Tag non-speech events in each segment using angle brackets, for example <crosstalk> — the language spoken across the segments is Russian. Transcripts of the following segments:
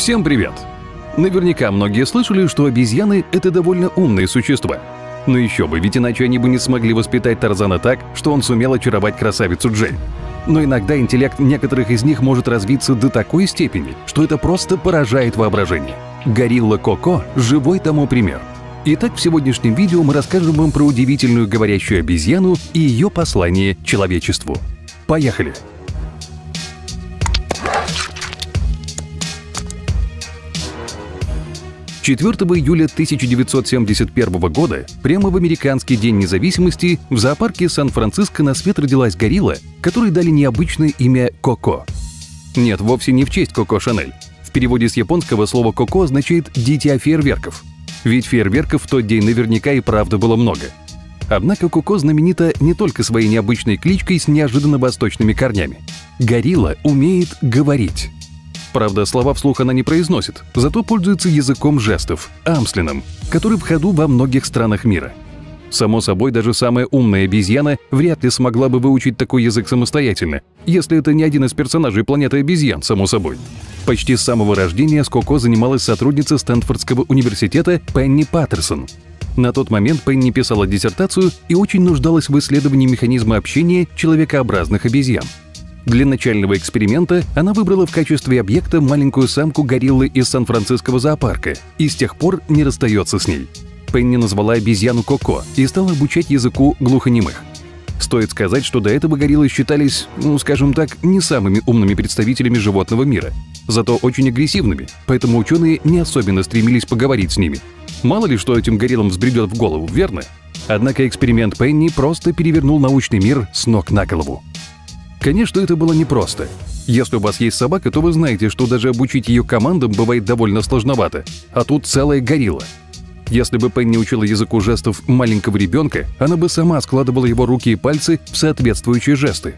Всем привет! Наверняка многие слышали, что обезьяны – это довольно умные существа. Но еще бы, ведь иначе они бы не смогли воспитать Тарзана так, что он сумел очаровать красавицу Джейн. Но иногда интеллект некоторых из них может развиться до такой степени, что это просто поражает воображение. Горилла Коко – живой тому пример. Итак, в сегодняшнем видео мы расскажем вам про удивительную говорящую обезьяну и ее послание человечеству. Поехали! 4 июля 1971 года, прямо в американский День независимости, в зоопарке Сан-Франциско на свет родилась горилла, которой дали необычное имя Коко. Нет, вовсе не в честь Коко Шанель. В переводе с японского слово «коко» означает «дитя фейерверков». Ведь фейерверков в тот день наверняка и правда было много. Однако Коко знаменита не только своей необычной кличкой с неожиданно восточными корнями. Горилла умеет говорить. Правда, слова вслух она не произносит, зато пользуется языком жестов – амслином, который в ходу во многих странах мира. Само собой, даже самая умная обезьяна вряд ли смогла бы выучить такой язык самостоятельно, если это не один из персонажей планеты обезьян, само собой. Почти с самого рождения с Коко занималась сотрудница Стэнфордского университета Пенни Паттерсон. На тот момент Пенни писала диссертацию и очень нуждалась в исследовании механизма общения человекообразных обезьян – для начального эксперимента она выбрала в качестве объекта маленькую самку гориллы из Сан-Франциского зоопарка и с тех пор не расстается с ней. Пенни назвала обезьяну Коко и стала обучать языку глухонемых. Стоит сказать, что до этого гориллы считались, ну, скажем так, не самыми умными представителями животного мира, зато очень агрессивными, поэтому ученые не особенно стремились поговорить с ними. Мало ли, что этим гориллам взбредет в голову, верно? Однако эксперимент Пенни просто перевернул научный мир с ног на голову. Конечно, это было непросто. Если у вас есть собака, то вы знаете, что даже обучить ее командам бывает довольно сложновато. А тут целая горилла. Если бы Пенни учила языку жестов маленького ребенка, она бы сама складывала его руки и пальцы в соответствующие жесты.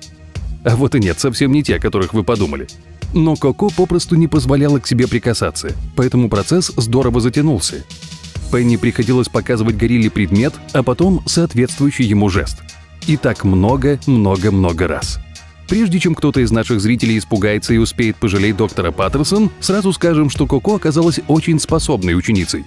А вот и нет, совсем не те, о которых вы подумали. Но Коко попросту не позволяла к себе прикасаться, поэтому процесс здорово затянулся. Пенни приходилось показывать горилле предмет, а потом соответствующий ему жест. И так много-много-много раз. Прежде чем кто-то из наших зрителей испугается и успеет пожалеть доктора Паттерсон, сразу скажем, что Коко оказалась очень способной ученицей.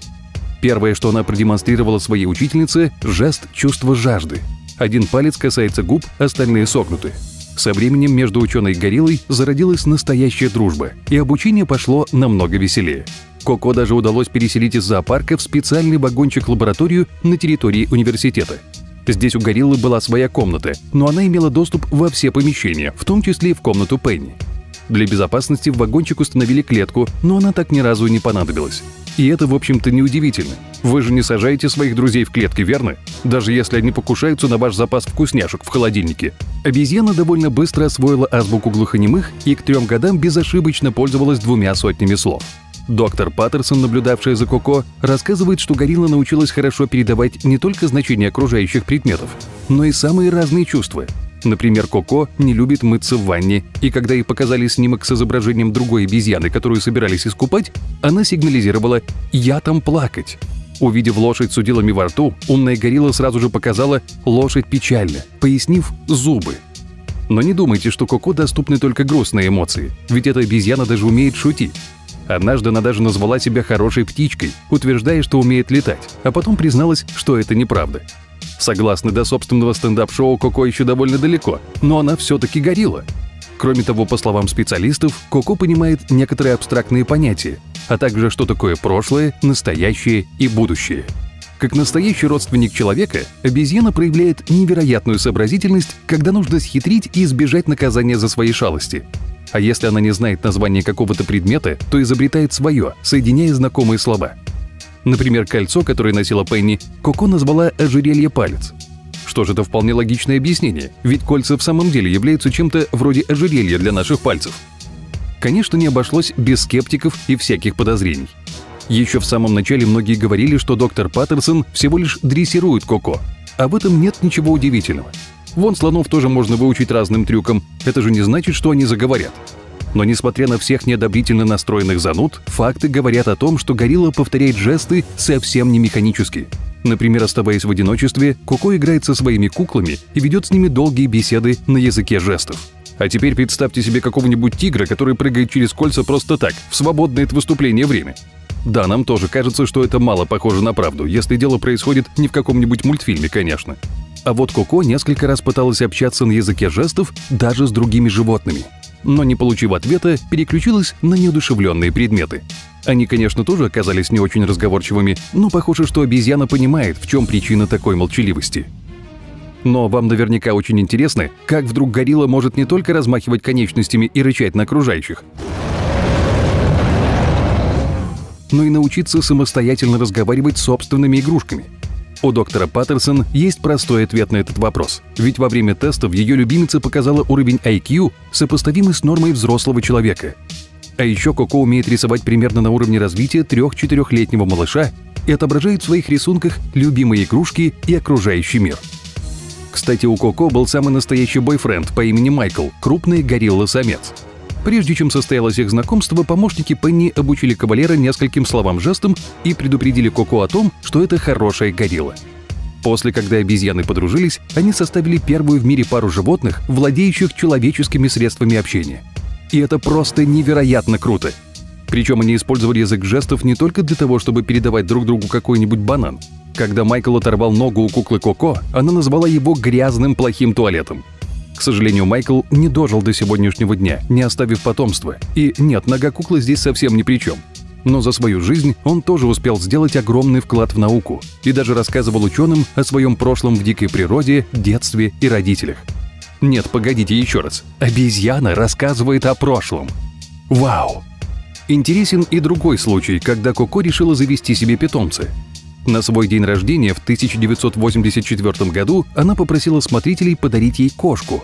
Первое, что она продемонстрировала своей учительнице – жест чувства жажды. Один палец касается губ, остальные согнуты. Со временем между ученой и гориллой зародилась настоящая дружба, и обучение пошло намного веселее. Коко даже удалось переселить из зоопарка в специальный вагончик-лабораторию на территории университета. Здесь у гориллы была своя комната, но она имела доступ во все помещения, в том числе и в комнату Пенни. Для безопасности в вагончик установили клетку, но она так ни разу и не понадобилась. И это, в общем-то, неудивительно. Вы же не сажаете своих друзей в клетки, верно? Даже если они покушаются на ваш запас вкусняшек в холодильнике. Обезьяна довольно быстро освоила азбуку глухонемых и к трем годам безошибочно пользовалась двумя сотнями слов. Доктор Паттерсон, наблюдавшая за Коко, рассказывает, что горилла научилась хорошо передавать не только значение окружающих предметов, но и самые разные чувства. Например, Коко не любит мыться в ванне, и когда ей показали снимок с изображением другой обезьяны, которую собирались искупать, она сигнализировала «Я там плакать». Увидев лошадь с удилами во рту, умная горилла сразу же показала «лошадь печальна», пояснив «зубы». Но не думайте, что Коко доступны только грустные эмоции, ведь эта обезьяна даже умеет шутить. Однажды она даже назвала себя хорошей птичкой, утверждая, что умеет летать, а потом призналась, что это неправда. Согласно до собственного стендап-шоу, Коко еще довольно далеко, но она все-таки горила. Кроме того, по словам специалистов, Коко понимает некоторые абстрактные понятия, а также что такое прошлое, настоящее и будущее. Как настоящий родственник человека, обезьяна проявляет невероятную сообразительность, когда нужно схитрить и избежать наказания за свои шалости. А если она не знает название какого-то предмета, то изобретает свое, соединяя знакомые слова. Например, кольцо, которое носила Пенни, Коко назвала ожерелье палец. Что же это вполне логичное объяснение, ведь кольца в самом деле являются чем-то вроде ожерелья для наших пальцев. Конечно, не обошлось без скептиков и всяких подозрений. Еще в самом начале многие говорили, что доктор Паттерсон всего лишь дрессирует Коко. А в этом нет ничего удивительного. Вон слонов тоже можно выучить разным трюкам. Это же не значит, что они заговорят. Но несмотря на всех неодобрительно настроенных зануд, факты говорят о том, что горилла повторяет жесты совсем не механически. Например, оставаясь в одиночестве, Коко играет со своими куклами и ведет с ними долгие беседы на языке жестов. А теперь представьте себе какого-нибудь тигра, который прыгает через кольца просто так, в свободное от выступления время. Да, нам тоже кажется, что это мало похоже на правду, если дело происходит не в каком-нибудь мультфильме, конечно. А вот Коко несколько раз пыталась общаться на языке жестов даже с другими животными. Но не получив ответа, переключилась на неодушевленные предметы. Они, конечно, тоже оказались не очень разговорчивыми, но похоже, что обезьяна понимает, в чем причина такой молчаливости. Но вам наверняка очень интересно, как вдруг горилла может не только размахивать конечностями и рычать на окружающих, но и научиться самостоятельно разговаривать с собственными игрушками. У доктора Паттерсон есть простой ответ на этот вопрос, ведь во время тестов ее любимица показала уровень IQ, сопоставимый с нормой взрослого человека. А еще Коко умеет рисовать примерно на уровне развития 3-4-летнего малыша и отображает в своих рисунках любимые игрушки и окружающий мир – кстати, у Коко был самый настоящий бойфренд по имени Майкл, крупный горилла-самец. Прежде чем состоялось их знакомство, помощники Пенни обучили кавалера нескольким словам-жестам и предупредили Коко о том, что это хорошая горилла. После, когда обезьяны подружились, они составили первую в мире пару животных, владеющих человеческими средствами общения. И это просто невероятно круто. Причем они использовали язык жестов не только для того, чтобы передавать друг другу какой-нибудь банан, когда Майкл оторвал ногу у куклы Коко, она назвала его грязным плохим туалетом. К сожалению, Майкл не дожил до сегодняшнего дня, не оставив потомства. И нет, нога куклы здесь совсем ни при чем. Но за свою жизнь он тоже успел сделать огромный вклад в науку и даже рассказывал ученым о своем прошлом в дикой природе, детстве и родителях. Нет, погодите еще раз. Обезьяна рассказывает о прошлом. Вау! Интересен и другой случай, когда Коко решила завести себе питомца. На свой день рождения в 1984 году она попросила смотрителей подарить ей кошку.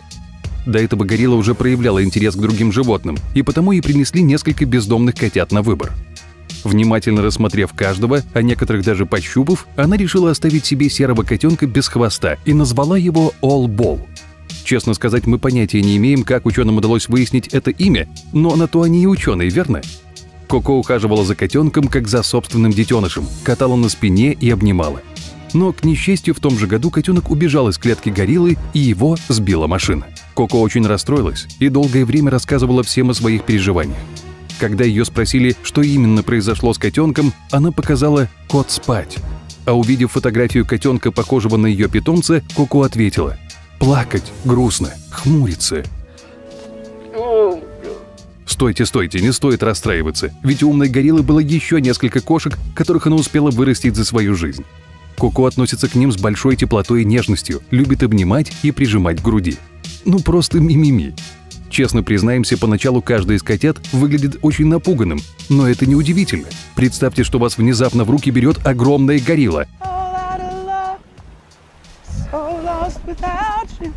До этого горилла уже проявляла интерес к другим животным, и потому ей принесли несколько бездомных котят на выбор. Внимательно рассмотрев каждого, а некоторых даже пощупав, она решила оставить себе серого котенка без хвоста и назвала его All Ball. Честно сказать, мы понятия не имеем, как ученым удалось выяснить это имя, но на то они и ученые, верно? Коко ухаживала за котенком, как за собственным детенышем, катала на спине и обнимала. Но, к несчастью, в том же году котенок убежал из клетки гориллы, и его сбила машина. Коко очень расстроилась и долгое время рассказывала всем о своих переживаниях. Когда ее спросили, что именно произошло с котенком, она показала «кот спать». А увидев фотографию котенка, похожего на ее питомца, Коко ответила «плакать, грустно, хмуриться, Стойте, стойте, не стоит расстраиваться, ведь у умной гориллы было еще несколько кошек, которых она успела вырастить за свою жизнь. Коко относится к ним с большой теплотой и нежностью, любит обнимать и прижимать к груди. Ну просто мимими. Честно признаемся, поначалу каждый из котят выглядит очень напуганным, но это не удивительно. Представьте, что вас внезапно в руки берет огромная горилла.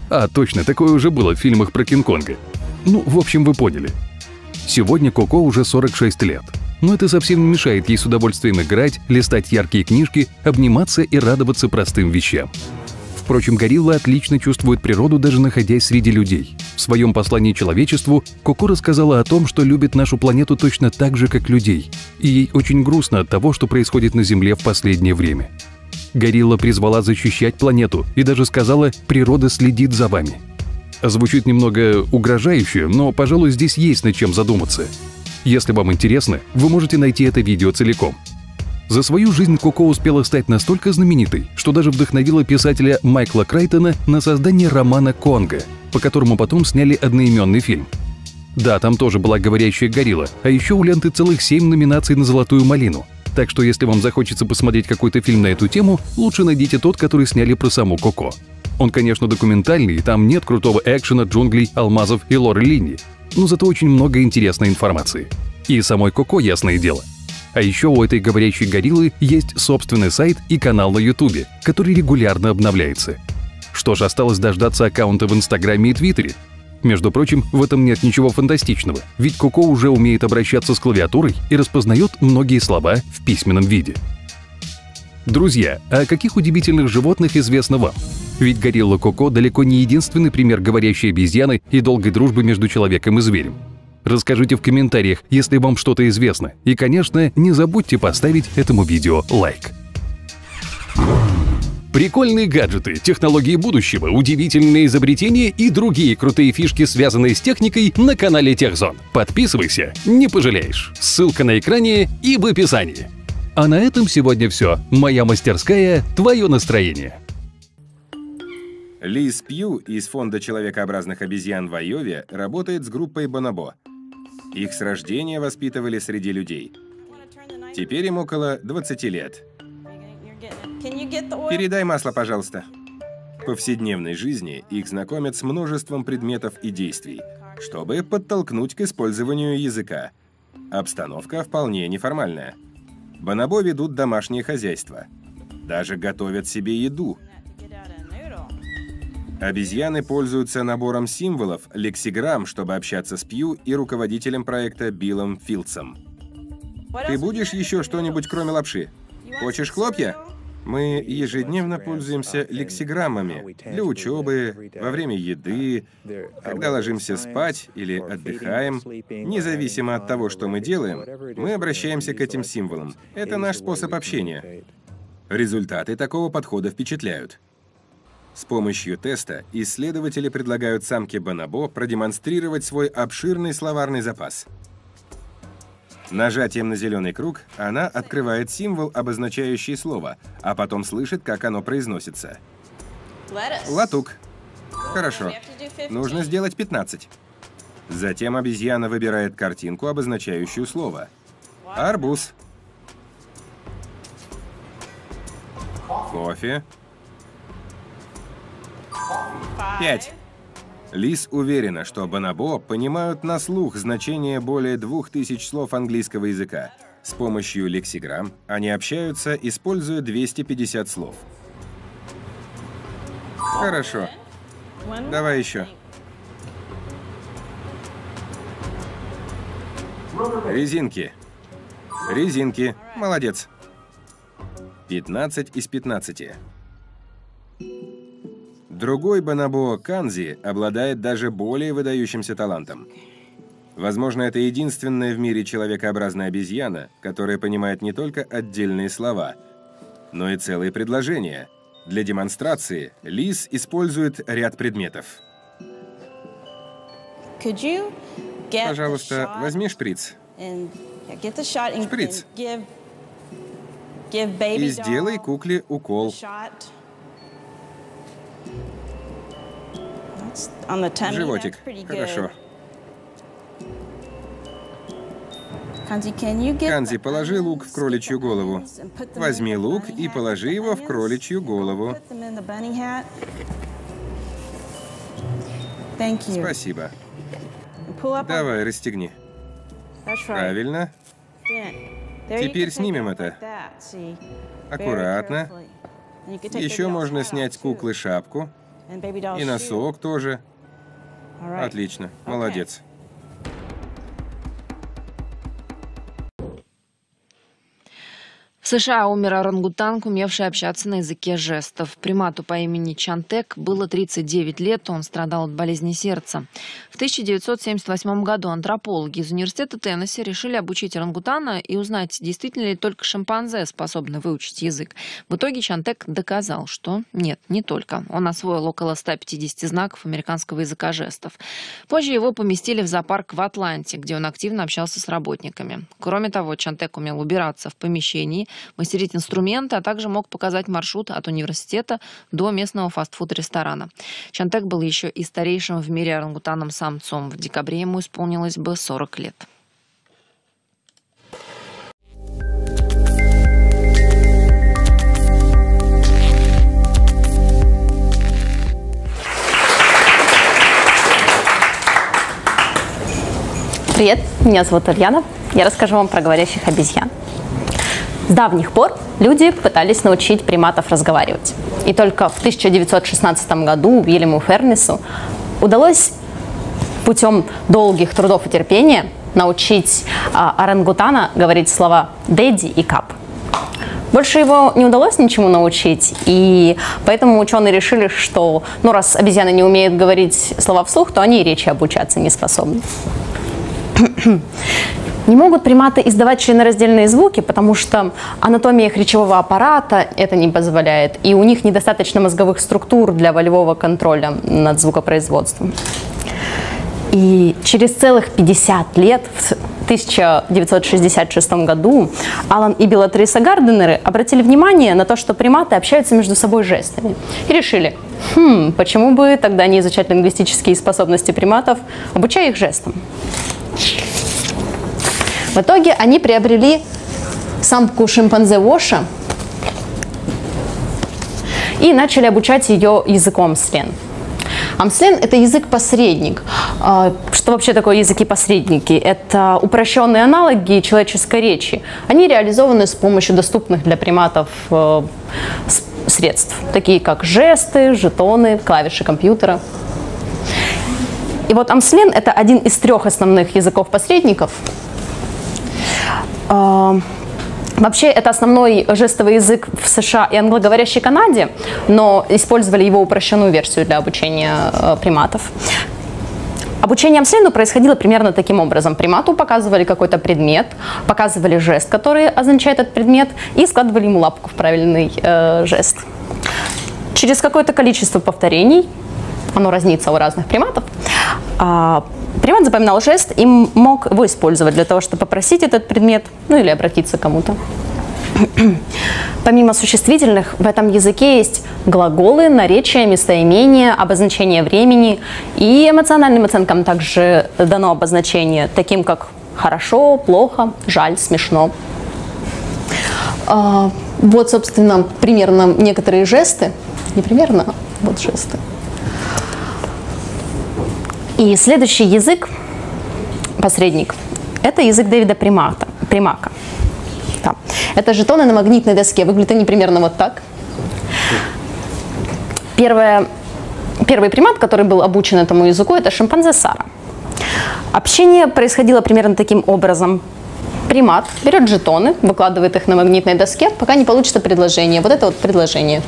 А, точно, такое уже было в фильмах про Кинг-Конга. Ну, в общем, вы поняли. Сегодня Коко уже 46 лет. Но это совсем не мешает ей с удовольствием играть, листать яркие книжки, обниматься и радоваться простым вещам. Впрочем, горилла отлично чувствует природу, даже находясь среди людей. В своем послании человечеству Коко рассказала о том, что любит нашу планету точно так же, как людей, и ей очень грустно от того, что происходит на Земле в последнее время. Горилла призвала защищать планету и даже сказала «природа следит за вами». Звучит немного угрожающе, но, пожалуй, здесь есть над чем задуматься. Если вам интересно, вы можете найти это видео целиком. За свою жизнь Коко успела стать настолько знаменитой, что даже вдохновила писателя Майкла Крайтона на создание романа «Конго», по которому потом сняли одноименный фильм. Да, там тоже была говорящая горилла, а еще у ленты целых семь номинаций на «Золотую малину». Так что если вам захочется посмотреть какой-то фильм на эту тему, лучше найдите тот, который сняли про саму Коко. Он, конечно, документальный, там нет крутого экшена, джунглей, алмазов и лоры линии, но зато очень много интересной информации. И самой Коко ясное дело. А еще у этой говорящей гориллы есть собственный сайт и канал на Ютубе, который регулярно обновляется. Что ж, осталось дождаться аккаунта в Инстаграме и Твиттере. Между прочим, в этом нет ничего фантастичного, ведь Коко уже умеет обращаться с клавиатурой и распознает многие слова в письменном виде. Друзья, а каких удивительных животных известно вам? Ведь горилла Коко далеко не единственный пример говорящей обезьяны и долгой дружбы между человеком и зверем. Расскажите в комментариях, если вам что-то известно. И, конечно, не забудьте поставить этому видео лайк. Прикольные гаджеты, технологии будущего, удивительные изобретения и другие крутые фишки, связанные с техникой, на канале Техзон. Подписывайся, не пожалеешь. Ссылка на экране и в описании. А на этом сегодня все. Моя мастерская «Твое настроение». Лиз Пью из Фонда человекообразных обезьян в Айове работает с группой Бонобо. Их с рождения воспитывали среди людей. Теперь им около 20 лет. Передай масло, пожалуйста. В повседневной жизни их знакомят с множеством предметов и действий, чтобы подтолкнуть к использованию языка. Обстановка вполне неформальная. Бонобо ведут домашнее хозяйство. Даже готовят себе еду. Обезьяны пользуются набором символов, лексиграмм, чтобы общаться с Пью и руководителем проекта Биллом Филдсом. Ты будешь еще что-нибудь, кроме лапши? Хочешь хлопья? Мы ежедневно пользуемся лексиграммами для учебы, во время еды, когда ложимся спать или отдыхаем. Независимо от того, что мы делаем, мы обращаемся к этим символам. Это наш способ общения. Результаты такого подхода впечатляют. С помощью теста исследователи предлагают самке Бонобо продемонстрировать свой обширный словарный запас. Нажатием на зеленый круг она открывает символ, обозначающий слово, а потом слышит, как оно произносится. Латук. Хорошо. Нужно сделать 15. Затем обезьяна выбирает картинку, обозначающую слово. Арбуз. Кофе. Пять. Лис уверена, что Бонобо понимают на слух значение более двух тысяч слов английского языка. С помощью лексиграмм они общаются, используя 250 слов. Хорошо. Давай еще. Резинки. Резинки. Молодец. 15 из 15. Другой Бонобо Канзи обладает даже более выдающимся талантом. Возможно, это единственная в мире человекообразная обезьяна, которая понимает не только отдельные слова, но и целые предложения. Для демонстрации Лис использует ряд предметов. Пожалуйста, возьми шприц. Шприц. И сделай кукле укол. Животик. Хорошо. Канзи, положи лук в кроличью голову. Возьми лук и положи его в кроличью голову. Спасибо. Давай, расстегни. Правильно. Теперь снимем это. Аккуратно. Еще можно снять с куклы шапку. И носок тоже. Отлично, молодец. В США умер орангутанг, умевший общаться на языке жестов. Примату по имени Чантек было 39 лет, он страдал от болезни сердца. В 1978 году антропологи из университета Теннесси решили обучить орангутана и узнать, действительно ли только шимпанзе способны выучить язык. В итоге Чантек доказал, что нет, не только. Он освоил около 150 знаков американского языка жестов. Позже его поместили в зоопарк в Атланте, где он активно общался с работниками. Кроме того, Чантек умел убираться в помещении, мастерить инструменты, а также мог показать маршрут от университета до местного фастфуд-ресторана. Чантек был еще и старейшим в мире орангутаном-самцом. В декабре ему исполнилось бы 40 лет. Привет, меня зовут Ульяна. Я расскажу вам про говорящих обезьян. С давних пор люди пытались научить приматов разговаривать. И только в 1916 году Уильяму Фернису удалось путем долгих трудов и терпения научить а, орангутана говорить слова «дэдди» и «кап». Больше его не удалось ничему научить, и поэтому ученые решили, что ну, раз обезьяны не умеют говорить слова вслух, то они и речи обучаться не способны. Не могут приматы издавать членораздельные звуки, потому что анатомия их речевого аппарата это не позволяет, и у них недостаточно мозговых структур для волевого контроля над звукопроизводством. И через целых 50 лет, в 1966 году, Алан и Белатриса Гарденеры обратили внимание на то, что приматы общаются между собой жестами. И решили, хм, почему бы тогда не изучать лингвистические способности приматов, обучая их жестам. В итоге они приобрели самку шимпанзе Воша и начали обучать ее языком слен. Амслен – это язык-посредник. А, что вообще такое языки-посредники? Это упрощенные аналоги человеческой речи. Они реализованы с помощью доступных для приматов э, средств, такие как жесты, жетоны, клавиши компьютера. И вот Амслен – это один из трех основных языков-посредников – Вообще, это основной жестовый язык в США и англоговорящей Канаде, но использовали его упрощенную версию для обучения э, приматов. Обучение Амслену происходило примерно таким образом. Примату показывали какой-то предмет, показывали жест, который означает этот предмет, и складывали ему лапку в правильный э, жест. Через какое-то количество повторений, оно разнится у разных приматов, э, Примат запоминал жест и мог его использовать для того, чтобы попросить этот предмет, ну или обратиться к кому-то. Помимо существительных, в этом языке есть глаголы, наречия, местоимения, обозначение времени. И эмоциональным оценкам также дано обозначение, таким как хорошо, плохо, жаль, смешно. А, вот, собственно, примерно некоторые жесты. Не примерно, а вот жесты. И следующий язык, посредник, это язык Дэвида Примата, Примака. Да. Это жетоны на магнитной доске. Выглядят они примерно вот так. Первое, первый примат, который был обучен этому языку, это шимпанзе Сара. Общение происходило примерно таким образом. Примат берет жетоны, выкладывает их на магнитной доске, пока не получится предложение. Вот это вот предложение.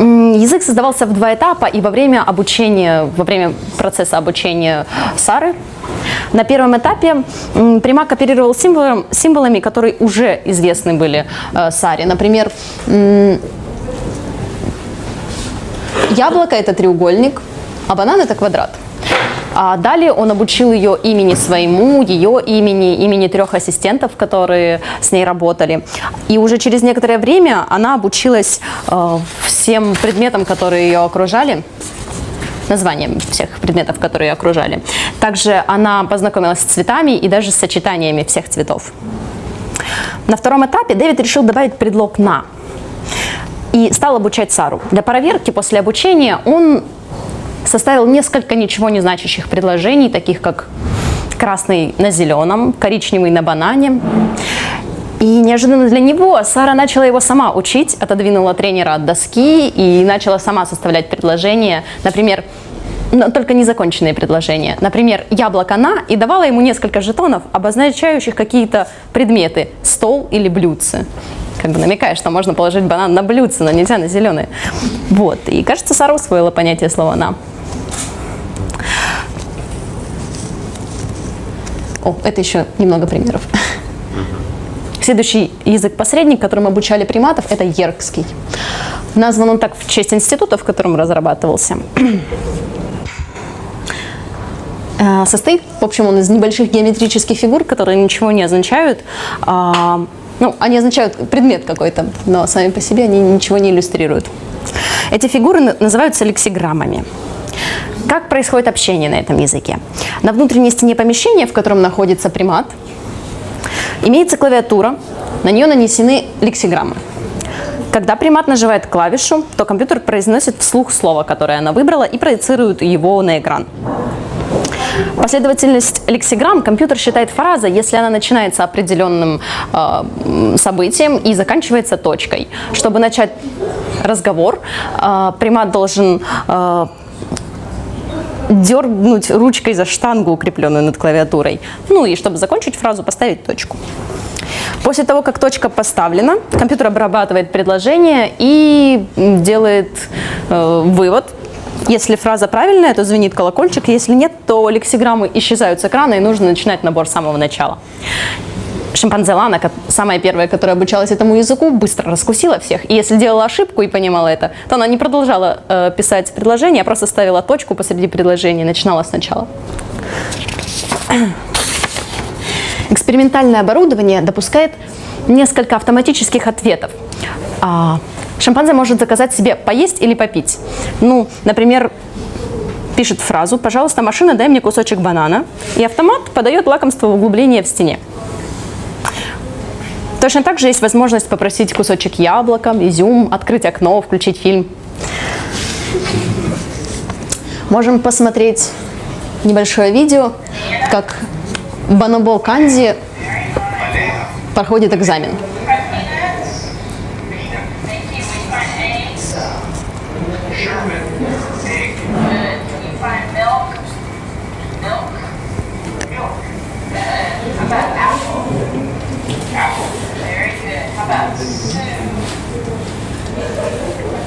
Язык создавался в два этапа, и во время обучения, во время процесса обучения Сары, на первом этапе Примак оперировал символами, символами, которые уже известны были э, Саре. Например, яблоко – это треугольник, а банан – это квадрат. А далее он обучил ее имени своему, ее имени, имени трех ассистентов, которые с ней работали. И уже через некоторое время она обучилась э, всем предметам, которые ее окружали названием всех предметов, которые ее окружали. Также она познакомилась с цветами и даже с сочетаниями всех цветов. На втором этапе Дэвид решил добавить предлог «на» и стал обучать Сару. Для проверки после обучения он составил несколько ничего не значащих предложений, таких как красный на зеленом, коричневый на банане. И неожиданно для него Сара начала его сама учить, отодвинула тренера от доски и начала сама составлять предложения. Например, но только незаконченные предложения. Например, яблоко на и давала ему несколько жетонов, обозначающих какие-то предметы, стол или блюдце. Как бы намекая, что можно положить банан на блюдце, но нельзя на зеленые. Вот. И кажется, Сара усвоила понятие слова на. О, это еще немного примеров. Следующий язык-посредник, которым обучали приматов, это еркский. Назван он так в честь института, в котором разрабатывался. Э, состоит, в общем, он из небольших геометрических фигур, которые ничего не означают. Ну, они означают предмет какой-то, но сами по себе они ничего не иллюстрируют. Эти фигуры называются лексиграммами. Как происходит общение на этом языке? На внутренней стене помещения, в котором находится примат, имеется клавиатура, на нее нанесены лексиграммы. Когда примат нажимает клавишу, то компьютер произносит вслух слово, которое она выбрала, и проецирует его на экран. Последовательность лексиграмм компьютер считает фразой, если она начинается определенным э, событием и заканчивается точкой. Чтобы начать разговор, э, примат должен э, дернуть ручкой за штангу, укрепленную над клавиатурой. Ну и чтобы закончить фразу, поставить точку. После того, как точка поставлена, компьютер обрабатывает предложение и делает э, вывод Если фраза правильная, то звенит колокольчик, если нет, то лексиграммы исчезают с экрана и нужно начинать набор с самого начала. Шимпанзе Лана, самая первая, которая обучалась этому языку, быстро раскусила всех. И если делала ошибку и понимала это, то она не продолжала э, писать предложение, а просто ставила точку посреди предложения и начинала сначала. <clears throat> Экспериментальное оборудование допускает несколько автоматических ответов. А, шимпанзе может заказать себе поесть или попить. Ну, например, пишет фразу «Пожалуйста, машина, дай мне кусочек банана», и автомат подает лакомство в углубление в стене. Точно так же есть возможность попросить кусочек яблока, изюм, открыть окно, включить фильм. Можем посмотреть небольшое видео, как Банобо Канди проходит экзамен. German egg. Good. Can you find milk? Milk? Milk. Good. How about apple? Apple. Very good. How about soup?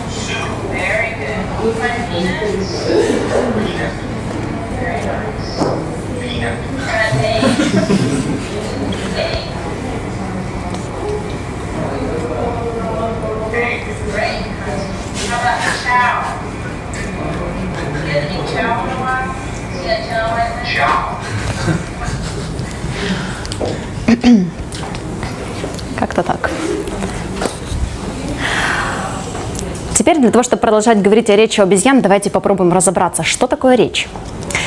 Soup. Very good. Can you find peanuts? Peanuts. Как-то так. Теперь для того, чтобы продолжать говорить о речи обезьян, давайте попробуем разобраться, что такое речь.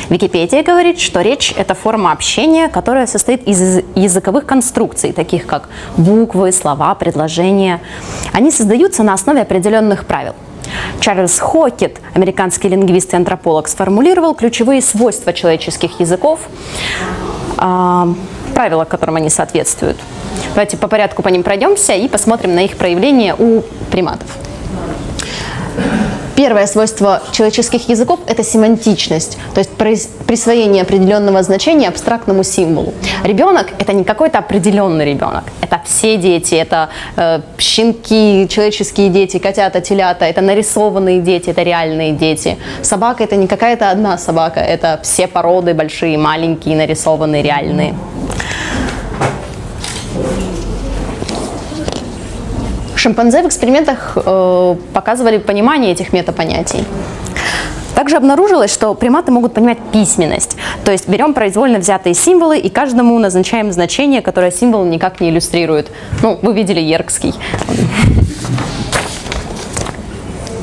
Википедия говорит, что речь – это форма общения, которая состоит из языковых конструкций, таких как буквы, слова, предложения. Они создаются на основе определенных правил. Чарльз Хокет, американский лингвист и антрополог, сформулировал ключевые свойства человеческих языков, э, правила, которым они соответствуют. Давайте по порядку по ним пройдемся и посмотрим на их проявление у приматов. Первое свойство человеческих языков – это семантичность, то есть присвоение определенного значения абстрактному символу. Ребенок – это не какой-то определенный ребенок, это все дети, это э, щенки, человеческие дети, котята, телята, это нарисованные дети, это реальные дети. Собака – это не какая-то одна собака, это все породы, большие, маленькие, нарисованные, реальные. Шимпанзе в экспериментах э, показывали понимание этих метапонятий. Также обнаружилось, что приматы могут понимать письменность. То есть берем произвольно взятые символы и каждому назначаем значение, которое символ никак не иллюстрирует. Ну, вы видели Еркский.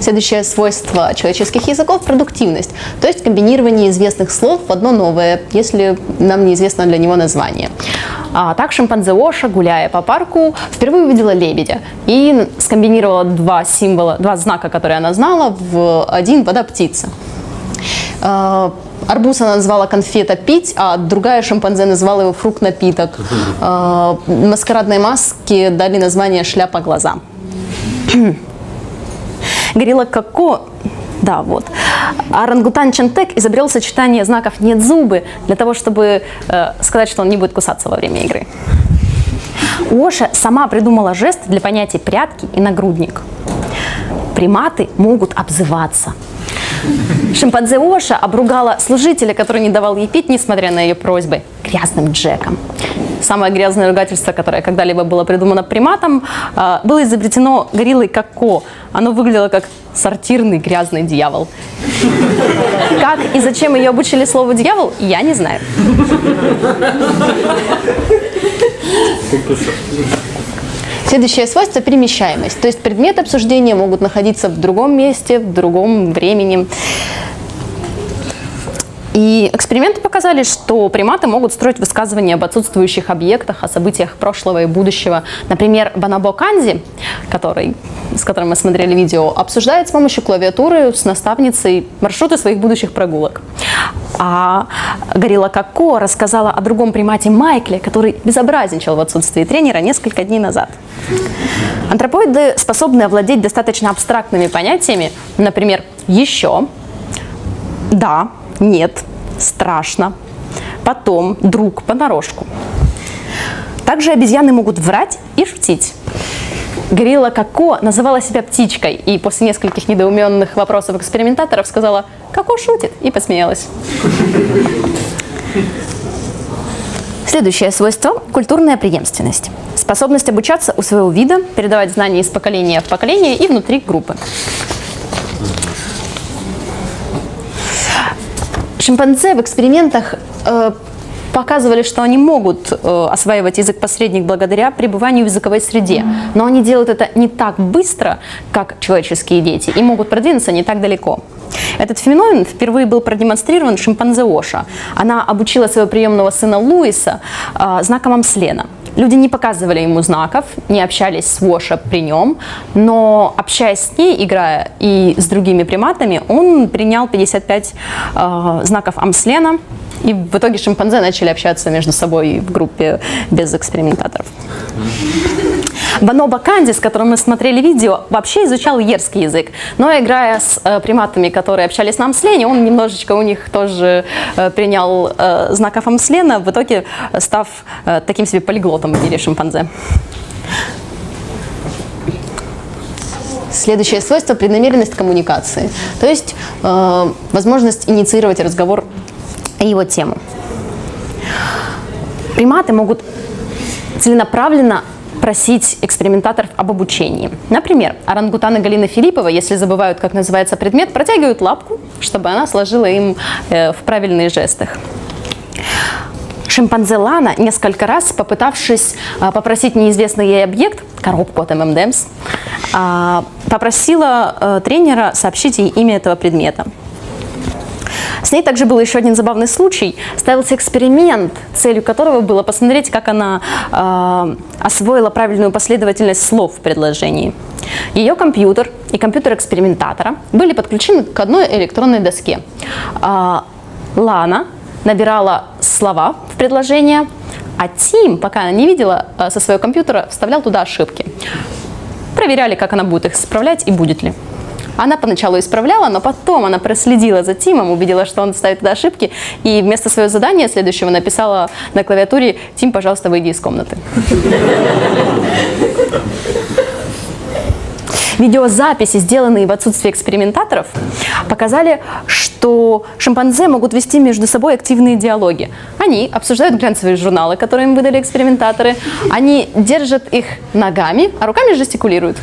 Следующее свойство человеческих языков – продуктивность, то есть комбинирование известных слов в одно новое, если нам неизвестно для него название. А так шимпанзе Оша, гуляя по парку, впервые увидела лебедя и скомбинировала два символа, два знака, которые она знала, в один вода-птица. А, арбуз она назвала конфета пить, а другая шимпанзе назвала его фрукт напиток. А, маскарадной маске дали название шляпа глазам. Горилла Коко да, вот. А орангутан Чентек изобрел сочетание знаков «нет зубы» для того, чтобы э, сказать, что он не будет кусаться во время игры. Оша сама придумала жест для понятий «прятки» и «нагрудник». Приматы могут обзываться. Шимпанзе Оша обругала служителя, который не давал ей пить, несмотря на ее просьбы, грязным Джеком. Самое грязное ругательство, которое когда-либо было придумано приматом, э, было изобретено гориллой Коко. Оно выглядело как сортирный грязный дьявол. Как и зачем ее обучили слову «дьявол», я не знаю. Следующее свойство – перемещаемость. То есть предметы обсуждения могут находиться в другом месте, в другом времени. И эксперименты показали, что приматы могут строить высказывания об отсутствующих объектах, о событиях прошлого и будущего. Например, Банабо Канди, который, с которым мы смотрели видео, обсуждает с помощью клавиатуры с наставницей маршруты своих будущих прогулок. А Горилла Коко рассказала о другом примате Майкле, который безобразничал в отсутствии тренера несколько дней назад. Антропоиды способны овладеть достаточно абстрактными понятиями, например, «еще», «да», нет, страшно. Потом друг понарошку. Также обезьяны могут врать и шутить. Горилла Коко называла себя птичкой и после нескольких недоуменных вопросов экспериментаторов сказала «Коко шутит» и посмеялась. Следующее свойство – культурная преемственность. Способность обучаться у своего вида, передавать знания из поколения в поколение и внутри группы. Шимпанзе в экспериментах э, показывали, что они могут э, осваивать язык-посредник благодаря пребыванию в языковой среде. Но они делают это не так быстро, как человеческие дети, и могут продвинуться не так далеко. Этот феномен впервые был продемонстрирован шимпанзе Оша. Она обучила своего приемного сына Луиса э, знаком Амслена. Люди не показывали ему знаков, не общались с Воша при нем, но общаясь с ней, играя и с другими приматами, он принял 55 э, знаков Амслена, и в итоге шимпанзе начали общаться между собой в группе без экспериментаторов. Баноба Канди, с которым мы смотрели видео, вообще изучал ерский язык. Но играя с э, приматами, которые общались на Амслене, он немножечко у них тоже э, принял э, знаков Амслена, в итоге став э, таким себе полиглотом в шимпанзе. Следующее свойство – преднамеренность коммуникации, то есть э, возможность инициировать разговор его тему. Приматы могут целенаправленно просить экспериментаторов об обучении. Например, орангутаны Галины Филиппова, если забывают, как называется предмет, протягивают лапку, чтобы она сложила им э, в правильные жестах. Шимпанзе Лана, несколько раз попытавшись э, попросить неизвестный ей объект, коробку от ММДМС, э, попросила э, тренера сообщить ей имя этого предмета. С ней также был еще один забавный случай. Ставился эксперимент, целью которого было посмотреть, как она э, освоила правильную последовательность слов в предложении. Ее компьютер и компьютер экспериментатора были подключены к одной электронной доске. Э, Лана набирала слова в предложение, а Тим, пока она не видела, э, со своего компьютера вставлял туда ошибки. Проверяли, как она будет их исправлять и будет ли. Она поначалу исправляла, но потом она проследила за Тимом, увидела, что он ставит туда ошибки, и вместо своего задания следующего написала на клавиатуре «Тим, пожалуйста, выйди из комнаты». Видеозаписи, сделанные в отсутствии экспериментаторов, показали, что шимпанзе могут вести между собой активные диалоги. Они обсуждают глянцевые журналы, которые им выдали экспериментаторы, они держат их ногами, а руками жестикулируют.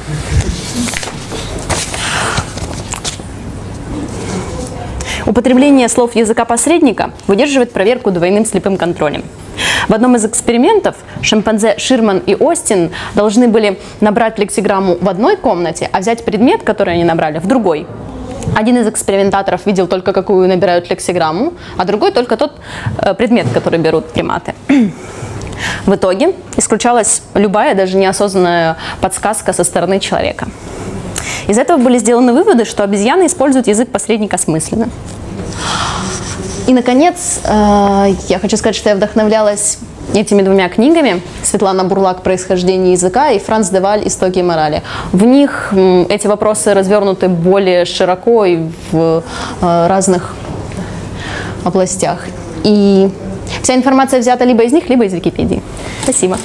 Употребление слов языка посредника выдерживает проверку двойным слепым контролем. В одном из экспериментов шимпанзе Ширман и Остин должны были набрать лексиграмму в одной комнате, а взять предмет, который они набрали, в другой. Один из экспериментаторов видел только, какую набирают лексиграмму, а другой только тот э, предмет, который берут приматы. <clears throat> В итоге исключалась любая, даже неосознанная подсказка со стороны человека. Из этого были сделаны выводы, что обезьяны используют язык посредника осмысленно. И, наконец, э, я хочу сказать, что я вдохновлялась этими двумя книгами Светлана Бурлак «Происхождение языка» и Франц Деваль «Истоки морали». В них эти вопросы развернуты более широко и в э, разных областях. И вся информация взята либо из них, либо из Википедии. Спасибо.